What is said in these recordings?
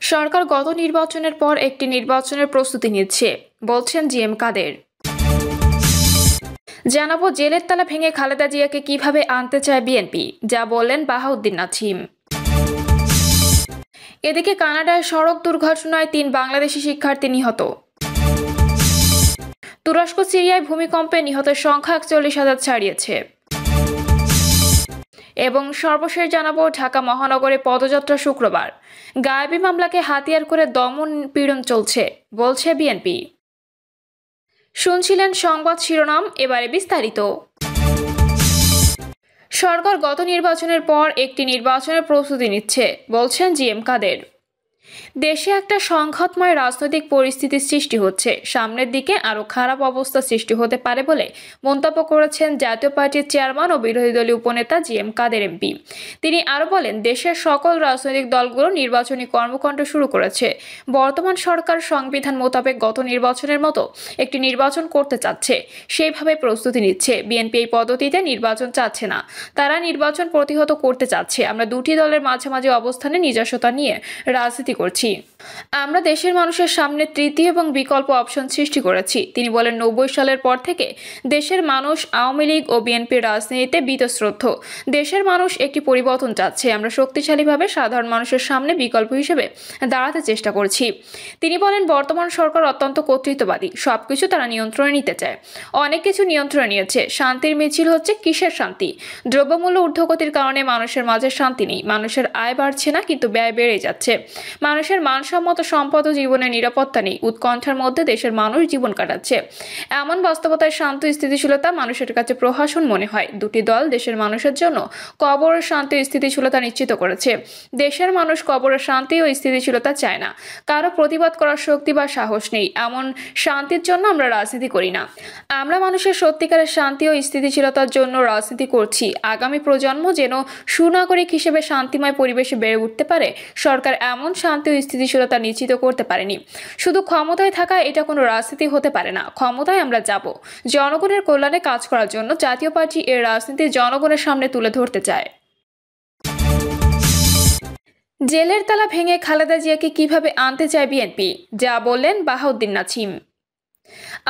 সরকার গত নির্বাচনের পর একটি নির্বাচনের প্রস্তুতি নিচ্ছে, বলছেন জি এম কাদের। জানাব, জেলের তালা ভেঙে খালেদা জিয়াকে কীভাবে আনতে চায় বিএনপি, যা বললেন বাহাউদ্দিন নাছিম। এদিকে কানাডায় সড়ক দুর্ঘটনায় তিন বাংলাদেশি শিক্ষার্থী নিহত। তুরস্ক, সিরিয়ায় ভূমিকম্পে নিহতের সংখ্যা একচল্লিশ হাজার ছাড়িয়েছে। এবং সর্বশেষ জানাব, ঢাকা মহানগরে পদযাত্রা শুক্রবার। গায়েবী মামলাকে হাতিয়ার করে দমন পীড়ন চলছে, বলছে বিএনপি। শুনছিলেন সংবাদ শিরোনাম, এবারে বিস্তারিত। সরকার গত নির্বাচনের পর একটি নির্বাচনের প্রস্তুতি নিচ্ছে, বলছেন জি এম কাদের। দেশে একটা সংঘাতময় রাজনৈতিক পরিস্থিতির সৃষ্টি হচ্ছে। সামনের দিকে আরও খারাপ অবস্থা সৃষ্টি হতে পারে বলে মন্তব্য করেছেন জাতীয় পার্টির চেয়ারম্যান ও বিরোধী দলীয় উপনেতা জি এম কাদের এমপি তিনি আরও বলেন, দেশের সকল রাজনৈতিক দলগুলো নির্বাচনী কর্মকাণ্ড শুরু করেছে। বর্তমান সরকার সংবিধান মোতাবেক গত নির্বাচনের মতো একটি নির্বাচন করতে চাচ্ছে। সেইভাবে প্রস্তুতি নিচ্ছে। বিএনপি এই পদ্ধতিতে নির্বাচন চাচ্ছে না। তারা নির্বাচন প্রতিহত করতে চাচ্ছে। আমরা দুটি দলের মাঝামাঝি অবস্থানে নিজস্বতা নিয়ে রাজনীতি করছি। আমরা দেশের মানুষের সামনে তৃতীয় এবং বিকল্প অপশন সৃষ্টি করেছি। তিনি বলেন, নব্বই সালের পর থেকে দেশের মানুষ আওয়ামী লীগ ও বিএনপির রাজনীতিতে বীতশ্রদ্ধ। দেশের মানুষ একটি পরিবর্তন চাচ্ছে। আমরা শক্তিশালীভাবে সাধারণ মানুষের সামনে বিকল্প হিসেবে দাঁড়াতে চেষ্টা করছি। তিনি বলেন, বর্তমান সরকার অত্যন্ত কর্তৃত্ববাদী। সবকিছু তারা নিয়ন্ত্রণে নিতে চায়। অনেক কিছু নিয়ন্ত্রণে নিয়েছে। শান্তির মিছিল হচ্ছে কিসের শান্তি? দ্রব্যমূল্য ঊর্ধ্বগতির কারণে মানুষের মাঝে শান্তি নেই। মানুষের আয় বাড়ছে না, কিন্তু ব্যয় বেড়ে যাচ্ছে। মানুষের মানসম্মত সম্পদ ও জীবনের নিরাপত্তা নেই। উৎকণ্ঠার মধ্যে দেশের মানুষ জীবন কাটাচ্ছে। এমন বাস্তবতায় শান্ত স্থিতিশীলতা মানুষের কাছে প্রহাসন মনে হয়। দুটি দল দেশের মানুষের জন্য কবরের শান্তি স্থিতিশীলতা নিশ্চিত করেছে। দেশের মানুষ কবরের শান্তি ও স্থিতিশীলতা চায় না। কারও প্রতিবাদ করার শক্তি বা সাহস নেই। এমন শান্তির জন্য আমরা রাজনীতি করি না। আমরা মানুষের সত্যিকারের শান্তি ও স্থিতিশীলতার জন্য রাজনীতি করছি। আগামী প্রজন্ম যেন সুনাগরিক হিসেবে শান্তিময় পরিবেশে বেড়ে উঠতে পারে। সরকার এমন শান্তি ও স্থিতিশীলতা নিশ্চিত করতে পারেনি। শুধু ক্ষমতায় থাকা এটা কোনো রাজনীতি হতে পারে না। ক্ষমতায় আমরা যাব। জনগণের কল্যাণে কাজ করার জন্য জাতীয় পার্টি এর রাজনীতি জনগণের সামনে তুলে ধরতে চায়। জেলের তালা ভেঙে খালেদা জিয়াকে কীভাবে আনতে চায় বিএনপি? যা বললেন বাহাউদ্দিন নাছিম।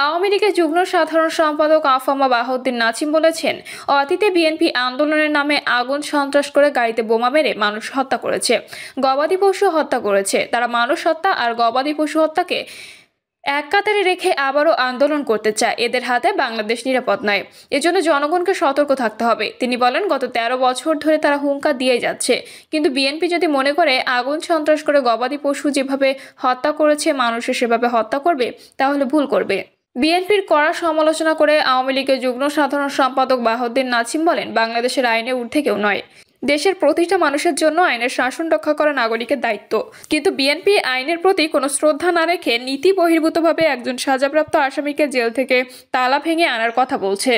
আওয়ামী লীগের যুগ্ম সাধারণ সম্পাদক আফামা বাহাউদ্দিন নাছিম বলেছেন, অতীতে বিএনপি আন্দোলনের নামে আগুন সন্ত্রাস করে গাড়িতে বোমা মেরে মানুষ হত্যা করেছে। গবাদি পশু হত্যা করেছে। তারা মানুষ হত্যা আর গবাদি পশু হত্যাকে এক কাতারে রেখে আবারও আন্দোলন করতে চায়। এদের হাতে বাংলাদেশ নিরাপদ নয়। এজন্য জনগণকে সতর্ক থাকতে হবে। তিনি বলেন, গত ১৩ বছর ধরে তারা হুঙ্কার দিয়ে যাচ্ছে। কিন্তু বিএনপি যদি মনে করে আগুন সন্ত্রাস করে গবাদি পশু যেভাবে হত্যা করেছে মানুষের সেভাবে হত্যা করবে, তাহলে ভুল করবে। বিএনপির কড়া সমালোচনা করে আওয়ামী লীগের যুগ্ম সাধারণ সম্পাদক বাহদ্দিন নাছিম বলেন, বাংলাদেশের আইনে ঊর্ধ্বে কেউ নয়। দেশের প্রতিটা মানুষের জন্য আইনের শাসন রক্ষা করা নাগরিকের দায়িত্ব। কিন্তু বিএনপি আইনের প্রতি কোনো শ্রদ্ধা না রেখে নীতি বহির্ভূতভাবে একজন সাজাপ্রাপ্ত আসামিকে জেল থেকে তালা ভেঙে আনার কথা বলছে।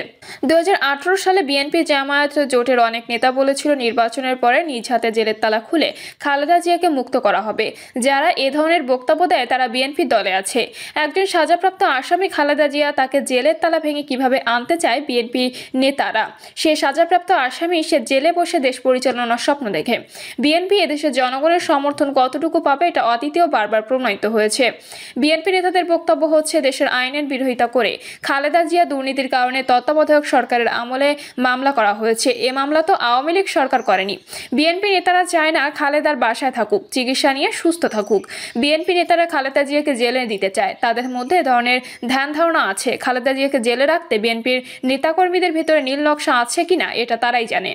দু হাজার আঠেরো সালে বিএনপি জামায়াত জোটের অনেক নেতা বলেছিল নির্বাচনের পরে নিজ হাতে জেলের তালা খুলে খালেদা জিয়াকে মুক্ত করা হবে। যারা এ ধরনের বক্তব্য দেয় তারা বিএনপির দলে আছে। একজন সাজাপ্রাপ্ত আসামি খালেদা জিয়া তাকে জেলের তালা ভেঙে কীভাবে আনতে চায় বিএনপি নেতারা? সে সাজাপ্রাপ্ত আসামি, সে জেলে বসে দেশ পরিচালনার স্বপ্ন দেখে। বিএনপি এদেশের জনগণের সমর্থন কতটুকু পাবে এটা অতীতেও বারবার প্রমাণিত হয়েছে। বিএনপি নেতাদের বক্তব্য হচ্ছে দেশের আইনের বিরোধিতা করে। খালেদা জিয়া দুর্নীতির কারণে তত্ত্বাবধায়ক সরকারের আমলে মামলা করা হয়েছে। এ মামলা তো আওয়ামী লীগ সরকার করেনি। বিএনপি নেতারা চায় না খালেদার বাসায় থাকুক, চিকিৎসা নিয়ে সুস্থ থাকুক। বিএনপি নেতারা খালেদা জিয়াকে জেলে দিতে চায়। তাদের মধ্যে ধরনের ধ্যান ধারণা আছে। খালেদা জিয়াকে জেলে রাখতে বিএনপির নেতাকর্মীদের ভিতরে নীল নকশা আছে কিনা, এটা তারাই জানে।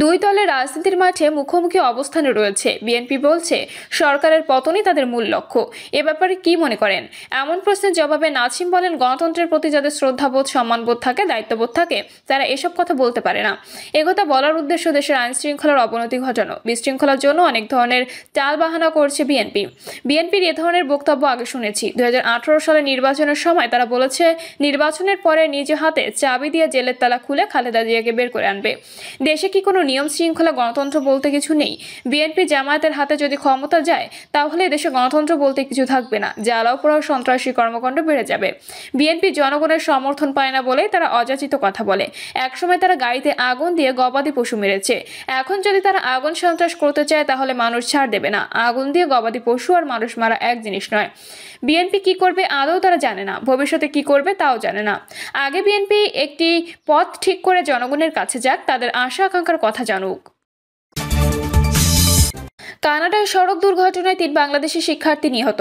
দুই দলের রাজনীতির মাঠে মুখোমুখি অবস্থানে রয়েছে। বিএনপি বলছে, সরকারের পতনই তাদের মূল লক্ষ্য। এ ব্যাপারে কি মনে করেন? এমন প্রশ্নের জবাবে নাছিম বলেন, গণতন্ত্রের প্রতি যাদের শ্রদ্ধাবোধ, সম্মানবোধ থাকে, দায়িত্ববোধ থাকে, তারা এসব কথা বলতে পারে না। একথা বলার উদ্দেশ্য দেশের আইন শৃঙ্খলার অবনতি ঘটানো। বিশৃঙ্খলার জন্য অনেক ধরনের চাল বাহানা করছে বিএনপি। বিএনপির এ ধরনের বক্তব্য আগে শুনেছি। দু সালে নির্বাচনের সময় তারা বলেছে, নির্বাচনের পরে নিজ হাতে চাবি দিয়ে জেলের তালা খুলে খালেদা জিয়াকে বের করে আনবে। দেশে কি কি কোনো নিয়ম শৃঙ্খলা গণতন্ত্র বলতে কিছু নেই। বিএনপি জামায়াতের হাতে যদি ক্ষমতা যায়, তাহলে দেশে গণতন্ত্র বলতে কিছু থাকবে না জ্বালাও পোড়াও সন্ত্রাসী কর্মকাণ্ড বেড়ে যাবে। বিএনপি জনগণের সমর্থন পায় না বলেই তারা অযাচিত কথা বলে। একসময় তারা গাড়িতে আগুন দিয়ে গবাদি পশু মেরেছে। এখন যদি তারা আগুন সন্ত্রাস করতে চায়, তাহলে মানুষ ছাড় দেবে না। আগুন দিয়ে গবাদি পশু আর মানুষ মারা এক জিনিস নয়। বিএনপি কি করবে, আদৌ তারা জানে না। ভবিষ্যতে কি করবে, তাও জানে না। আগে বিএনপি একটি পথ ঠিক করে জনগণের কাছে যাক, তাদের আশা আকাঙ্ক্ষার কথা জানুক। কানাডায় সড়ক দুর্ঘটনায় তিন বাংলাদেশি শিক্ষার্থী নিহত।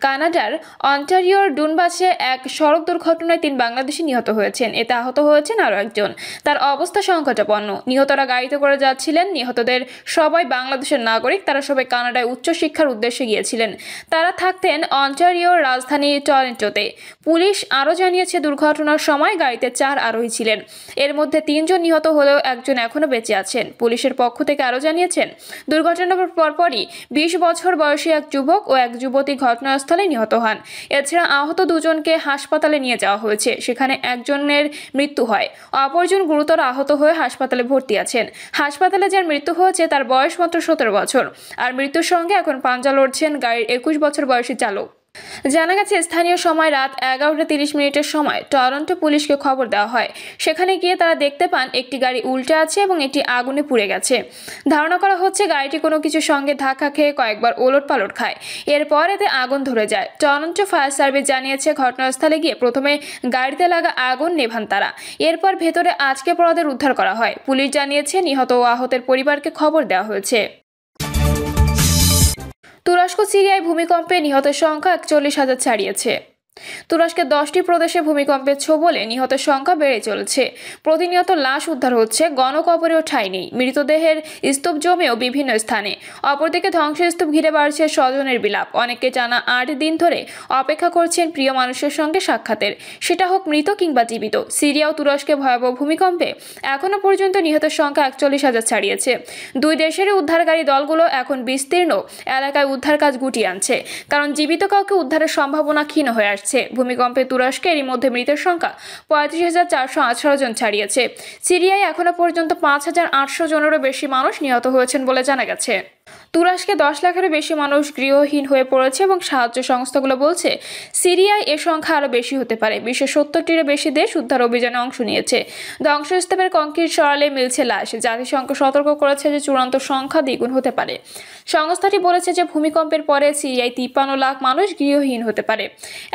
কানাডার অন্টারিওর ডুনবাসে এক সড়ক দুর্ঘটনায় তিন বাংলাদেশি নিহত হয়েছেন। এতে আহত হয়েছেন আরও একজন। তার অবস্থা সংকটাপন্ন। নিহতরা গাড়িতে করে যাচ্ছিলেন। নিহতদের সবাই বাংলাদেশের নাগরিক। তারা সবাই কানাডায় উচ্চশিক্ষার উদ্দেশ্যে গিয়েছিলেন। তারা থাকতেন অন্টারিওর রাজধানী টরেন্টোতে। পুলিশ আরও জানিয়েছে, দুর্ঘটনার সময় গাড়িতে চার আরোহী ছিলেন। এর মধ্যে তিনজন নিহত হলেও একজন এখনও বেঁচে আছেন। পুলিশের পক্ষ থেকে আরও জানিয়েছেন, দুর্ঘটনার পরপরই বিশ বছর বয়সী এক যুবক ও এক যুবতী ঘটনাস্থলে নিহত হন। এছাড়া আহত দুজনকে হাসপাতালে নিয়ে যাওয়া হয়েছে। সেখানে একজনের মৃত্যু হয়। অপরজন গুরুতর আহত হয়ে হাসপাতালে ভর্তি আছেন। হাসপাতালে যার মৃত্যু হয়েছে তার বয়স মাত্র সতেরো বছর। আর মৃত্যুর সঙ্গে এখন পাঞ্জা লড়ছেন গাড়ির একুশ বছর বয়সী চালক। জানা গেছে, স্থানীয় সময় রাত এগারোটা তিরিশ মিনিটের সময় টরন্টো পুলিশকে খবর দেওয়া হয়। সেখানে গিয়ে তারা দেখতে পান, একটি গাড়ি উল্টে আছে এবং একটি আগুনে পুড়ে গেছে। ধারণা করা হচ্ছে, গাড়িটি কোনো কিছুর সঙ্গে ধাক্কা খেয়ে কয়েকবার ওলট পালট খায়। এরপর এতে আগুন ধরে যায়। টরন্টো ফায়ার সার্ভিস জানিয়েছে, ঘটনাস্থলে গিয়ে প্রথমে গাড়িতে লাগা আগুন নেভান তারা। এরপর ভেতরে আজকে পড়াদের উদ্ধার করা হয়। পুলিশ জানিয়েছে, নিহত ও আহতের পরিবারকে খবর দেওয়া হয়েছে। তুরস্ক সিরিয়ায় ভূমিকম্পে নিহতের সংখ্যা একচল্লিশ হাজার ছাড়িয়েছে। তুরস্কের দশটি প্রদেশে ভূমিকম্পের ছোবলে নিহতের সংখ্যা বেড়ে চলেছে। প্রতিনিয়ত লাশ উদ্ধার হচ্ছে, গণকবরেও ঠাঁই নেই। মৃতদেহের স্তূপ জমেও বিভিন্ন স্থানে। অপরদিকে ধ্বংসস্তূপ ঘিরে বাড়ছে স্বজনের বিলাপ। অনেকে জানা আট দিন ধরে অপেক্ষা করছেন প্রিয় মানুষের সঙ্গে সাক্ষাতের। সেটা হোক মৃত কিংবা জীবিত। সিরিয়া ও তুরস্কে ভয়াবহ ভূমিকম্পে এখনও পর্যন্ত নিহতের সংখ্যা একচল্লিশ হাজার ছাড়িয়েছে। দুই দেশেরই উদ্ধারকারী দলগুলো এখন বিস্তীর্ণ এলাকায় উদ্ধার কাজ গুটিয়ে আনছে। কারণ জীবিত কাউকে উদ্ধারের সম্ভাবনা ক্ষীণ হয়ে আসছে। ভূমিকম্পে তুরস্কে এরই মধ্যে মৃতের সংখ্যা পঁয়ত্রিশ হাজার চারশো আঠারো জন ছাড়িয়েছে। সিরিয়ায় এখনও পর্যন্ত পাঁচ হাজার আটশো জনেরও বেশি মানুষ নিহত হয়েছেন বলে জানা গেছে। তুরস্কে দশ লাখেরও বেশি মানুষ গৃহহীন হয়ে পড়েছে এবং সাহায্য সংস্থাগুলো বলছে, সিরিয়ায় এ সংখ্যা আরও বেশি হতে পারে। বিশ্বের সত্তরটিরও বেশি দেশ উদ্ধার অভিযানে অংশ নিয়েছে। ধ্বংসস্তূপের কংক্রিট সরালে মিলছে লাশ। জাতিসংঘ সতর্ক করেছে যে চূড়ান্ত সংখ্যা দ্বিগুণ হতে পারে। সংস্থাটি বলেছে যে ভূমিকম্পের পরে সিরিয়ায় তিপ্পান্ন লাখ মানুষ গৃহহীন হতে পারে।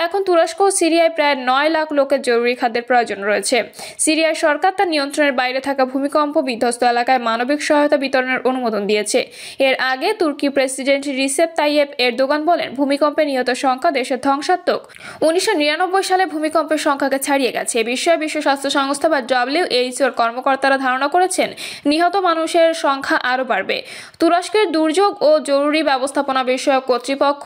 এখন তুরস্ক ও সিরিয়ায় প্রায় নয় লাখ লোকের জরুরি খাদ্যের প্রয়োজন রয়েছে। সিরিয়ার সরকার তার নিয়ন্ত্রণের বাইরে থাকা ভূমিকম্প বিধ্বস্ত এলাকায় মানবিক সহায়তা বিতরণের অনুমোদন দিয়েছে। এর আগে তুর্কি প্রেসিডেন্ট রিসেপ তাইয়েব এরদোগান বলেন, ভূমিকম্পে নিহত সংখ্যা দেশের ধ্বংসাত্মক। উনিশশো নিরানব্বই সালে ভূমিকম্পের সংখ্যাকে ছাড়িয়ে গেছে। এ বিষয়ে বিশ্ব স্বাস্থ্য সংস্থা বা ডব্লিউএইচওর কর্মকর্তারা ধারণা করেছেন, নিহত মানুষের সংখ্যা আরও বাড়বে। তুরস্কের দুর্যোগ ও জরুরি ব্যবস্থাপনা বিষয়ক কর্তৃপক্ষ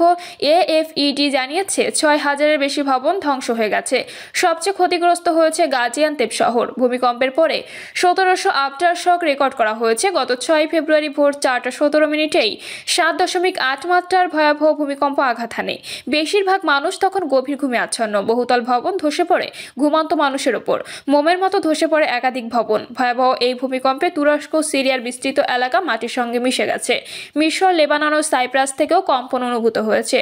এএফইডি জানিয়েছে, ছয় হাজারের বেশি ভবন ধ্বংস হয়ে গেছে। সবচেয়ে ক্ষতিগ্রস্ত হয়েছে গাজিয়ান্তেপ শহর। ভূমিকম্পের পরে সতেরোশো আফটার শক রেকর্ড করা হয়েছে। গত ছয় ফেব্রুয়ারি ভোর চারটা সতেরো মিনিটেই সাত দশমিক আট মাত্রার ভয়াবহ ভূমিকম্প আঘাত হানে। বেশিরভাগ মানুষ তখন গভীর ঘুমে আচ্ছন্ন। বহুতল ভবন ধসে পড়ে ঘুমন্ত মানুষের ওপর। মোমের মতো ধসে পড়ে একাধিক ভবন। ভয়াবহ এই ভূমিকম্পে তুরস্ক, সিরিয়ার বিস্তৃত এলাকা মাটির সঙ্গে মিশে গেছে। মিশর, লেবানন ও সাইপ্রাস থেকেও কম্পন অনুভূত হয়েছে।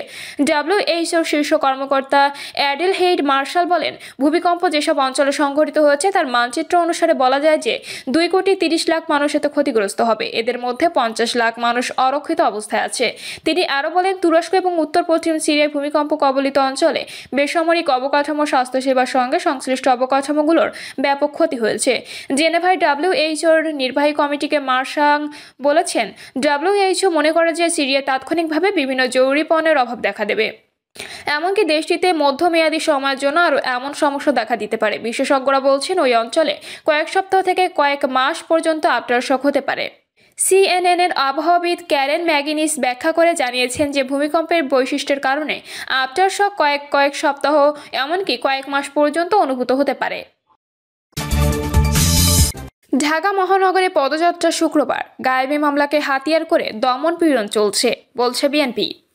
ডাব্লিউএইচওর শীর্ষ কর্মকর্তা অ্যাডেল হেইড মার্শাল বলেন, ভূমিকম্প যেসব অঞ্চলে সংঘটিত হয়েছে, তার মানচিত্র অনুসারে বলা যায় যে দুই কোটি তিরিশ লাখ মানুষ এতে ক্ষতিগ্রস্ত হবে। এদের মধ্যে পঞ্চাশ লাখ মানুষ অরক্ষিত অবস্থায় আছে। তিনি আরও বলেন, তুরস্ক এবং উত্তর পশ্চিম সিরিয়ার ভূমিকম্প কবলিত অঞ্চলে বেসামরিক অবকাঠামো, স্বাস্থ্যসেবার সঙ্গে সংশ্লিষ্ট অবকাঠামোগুলোর ব্যাপক ক্ষতি হয়েছে। জেনেভায় ডাব্লিউএইচওর নির্বাহী কমিটিকে মার্শাং বলেছেন ডাব্লিউএইচও মনে করে যে সিরিয়া তাৎক্ষণিকভাবে বিভিন্ন জরুরি পণ্যের অভাব দেখা দেবে। এমনকি দেশটিতে মধ্যমেয়াদী সময়ের জন্য আরও এমন সমস্যা দেখা দিতে পারে। বিশেষজ্ঞরা বলছেন, ওই অঞ্চলে কয়েক সপ্তাহ থেকে কয়েক মাস পর্যন্ত আফটারশক হতে পারে। সিএনএনের আবহাওয়াবিদ ক্যারেন ম্যাগিনিস ব্যাখ্যা করে জানিয়েছেন যে ভূমিকম্পের বৈশিষ্ট্যের কারণে আফটার আফটারশক কয়েক কয়েক সপ্তাহ, এমনকি কয়েক মাস পর্যন্ত অনুভূত হতে পারে। ঢাকা মহানগরে পদযাত্রা শুক্রবার। গায়েবী মামলাকে হাতিয়ার করে দমন পীড়ন চলছে, বলছে বিএনপি।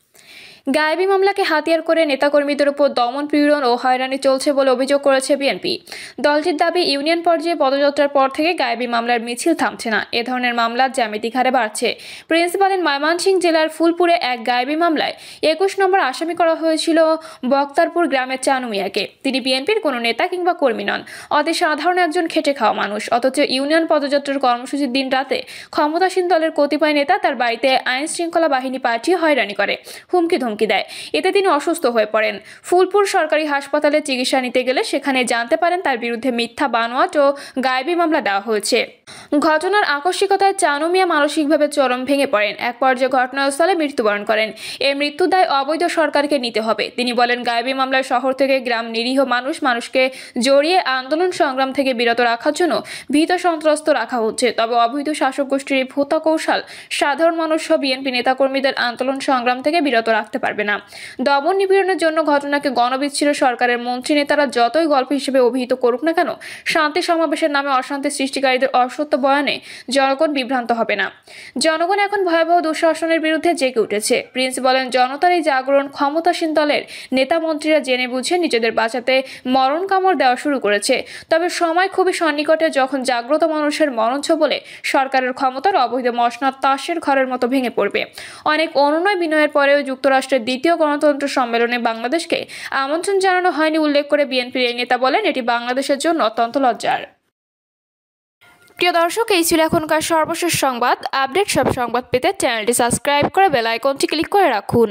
গায়েবী মামলাকে হাতিয়ার করে নেতাকর্মীদের উপর দমন পীড়ন ও হয়রানি চলছে বলে অভিযোগ করেছে বিএনপি। দলটির দাবি, ইউনিয়ন পর্যায়ে পদযাত্রার পর থেকে গায়েবী মামলার মিছিল থামছে না। এ ধরনের মামলার জ্যামিতিক হারে বাড়ছে। প্রিন্সিপালের বলেন ময়মনসিংহ জেলার ফুলপুরে এক গায়েবী মামলায় একুশ নম্বর আসামি করা হয়েছিল বক্তারপুর গ্রামের চানু মিয়াকে। তিনি বিএনপির কোনো নেতা কিংবা কর্মী নন। অতি সাধারণ একজন খেটে খাওয়া মানুষ। অথচ ইউনিয়ন পদযাত্রার কর্মসূচির দিন রাতে ক্ষমতাসীন দলের কতিপয় নেতা তার বাড়িতে আইন শৃঙ্খলা বাহিনী পাঠিয়ে হয়রানি করে। হুমকি ধমকি দেয়। এতে তিনি অসুস্থ হয়ে পড়েন। ফুলপুর সরকারি হাসপাতালে চিকিৎসা নিতে গেলে সেখানে জানতে পারেন তার বিরুদ্ধে মিথ্যা বানোয়াট ও গায়েবী মামলা দেওয়া হয়েছে। ঘটনার আকস্মিকতায় চানু মিয়া মানসিকভাবে চরম ভেঙে পড়েন। এক পর্যায়ে ঘটনাস্থলে মৃত্যুবরণ করেন। এই মৃত্যু দায় অবৈধ সরকারকে নিতে হবে। তিনি বলেন, গায়েবী মামলায় শহর থেকে গ্রাম নিরীহ মানুষ মানুষকে জড়িয়ে আন্দোলন সংগ্রাম থেকে বিরত রাখার জন্য ভীত সন্ত্রস্ত রাখা হচ্ছে। তবে অবৈধ শাসক গোষ্ঠীর ভূতা কৌশল সাধারণ মানুষ সহ বিএনপি নেতাকর্মীদের আন্দোলন সংগ্রাম থেকে বিরত রাখতে পারবে না। দমন নিপীড়নের জন্য ঘটনাকে গণবিচ্ছিন্ন সরকারের মন্ত্রী নেতারা যতই গল্প হিসেবে অভিহিত করুক না কেন, শান্তি সমাবেশের নামে অশান্তি সৃষ্টিকারীদের অসত্য বয়ানে জনগণ বিভ্রান্ত হবে না। জনগণ এখন ভয়াবহ দুঃশাসনের বিরুদ্ধে জেগে উঠেছে। প্রিন্স বলেন, জনতার এই জাগরণ ক্ষমতাসীন দলের নেতা মন্ত্রীরা জেনে বুঝে নিজেদের বাঁচাতে মরণ কামড় দেওয়া শুরু করেছে। তবে সময় খুবই সন্নিকটে যখন জাগ্রত মানুষের মরঞ্চ বলে সরকারের ক্ষমতার অবৈধ মসনদ তাসের ঘরের মতো ভেঙে পড়বে। অনেক অনুনয় বিনয়ের পরেও যুক্তরাষ্ট্রের দ্বিতীয় গণতন্ত্র সম্মেলনে বাংলাদেশকে আমন্ত্রণ জানানো হয়নি, উল্লেখ করে বিএনপির এই নেতা বলেন, এটি বাংলাদেশের জন্য অত্যন্ত লজ্জার। প্রিয় দর্শক, এই ছিল এখনকার সর্বশেষ সংবাদ। আপডেট সব সংবাদ পেতে চ্যানেলটি সাবস্ক্রাইব করে বেল আইকনটি ক্লিক করে রাখুন।